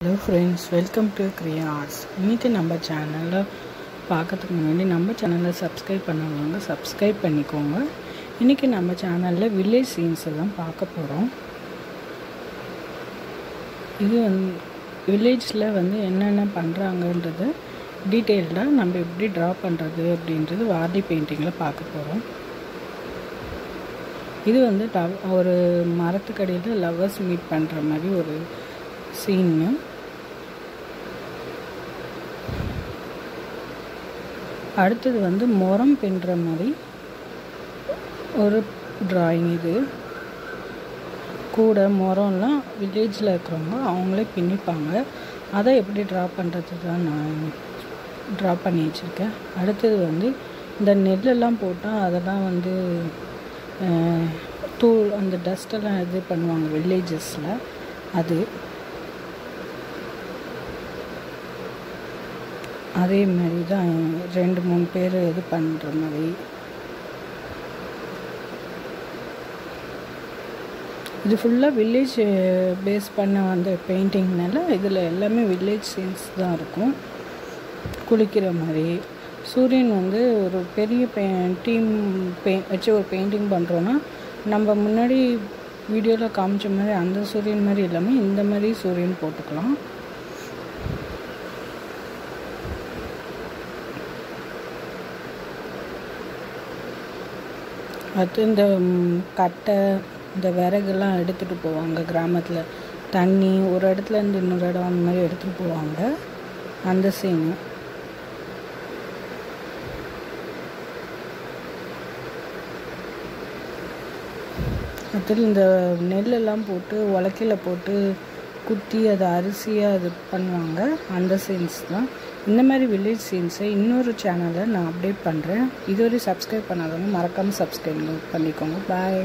Hello friends welcome to Kriya arts இன்றைக்கி நம்ம சேனலில் பார்க்கறதுக்கு முன்னாடி நம்ம சேனலை சப்ஸ்கிரைப் பண்ணவங்க சப்ஸ்கிரைப் பண்ணிக்கோங்க. இன்றைக்கி நம்ம சேனலில் வில்லேஜ் சீன்ஸ் எல்லாம் பார்க்க போகிறோம் இது வந்து வில்லேஜில் வந்து என்னென்ன பண்ணுறாங்கன்றது டீட்டெயில்டாக நம்ம எப்படி ட்ரா பண்ணுறது அப்படின்றது வார்டி பெயிண்டிங்கில் பார்க்க போகிறோம் இது வந்து லவ் ஒரு மரத்துக்கடியில் லவ்வர்ஸ் மீட் பண்ணுற மாதிரி ஒரு சீனு அடுத்தது வந்து முரம் பின்னுற மாதிரி ஒரு ட்ராயிங் இது. கூட முரம்லாம் வில்லேஜில் இருக்கிறவங்க அவங்களே பின்னிப்பாங்க. அதை எப்படி ட்ரா பண்ணுறது தான் நான் ட்ரா பண்ணி வச்சுருக்கேன். அடுத்தது வந்து இந்த நெல்லெல்லாம் போட்டால் அதெல்லாம் வந்து தூள் அந்த டஸ்ட்டெல்லாம் இது பண்ணுவாங்க வில்லேஜஸில் அது அதே மாதிரி தான் ரெண்டு மூணு பேர் இது பண்ணுற மாதிரி. இது ஃபுல்லாக வில்லேஜ் பேஸ் பண்ண வந்த பெயிண்டிங்னால இதில் எல்லாமே வில்லேஜ் சீன்ஸ் தான் இருக்கும். குளிக்கிற மாதிரி. சூரியன் வந்து ஒரு பெரிய பெ டீம் பெ வச்சு ஒரு பெயிண்டிங் பண்ணுறோன்னா நம்ம முன்னாடி வீடியோவில் காமிச்ச மாதிரி அந்த சூரியன் மாதிரி இல்லாமல் இந்த மாதிரி சூரியன் போட்டுக்கலாம். அடுத்து இந்த கட்டை இந்த விறகுலாம் எடுத்துகிட்டு போவாங்க கிராமத்தில். தண்ணி ஒரு இடத்துல இருந்து இன்னொரு இடம் அந்த மாதிரி எடுத்துகிட்டு போவாங்க. அந்த சீனு அதில் இந்த நெல்லெல்லாம் போட்டு உலக்கையில் போட்டு குத்தி அதை அரிசியாக இது பண்ணுவாங்க. அந்த சீன்ஸ் தான். இந்த மாதிரி வில்லேஜ் சீன்ஸை இன்னொரு சேனலை நான் அப்டேட் பண்ணுறேன் இதுவரை சப்ஸ்கிரைப் பண்ணாதவங்க மறக்காமல் சப்ஸ்கிரைப் பண்ணிக்கோங்க. பாய்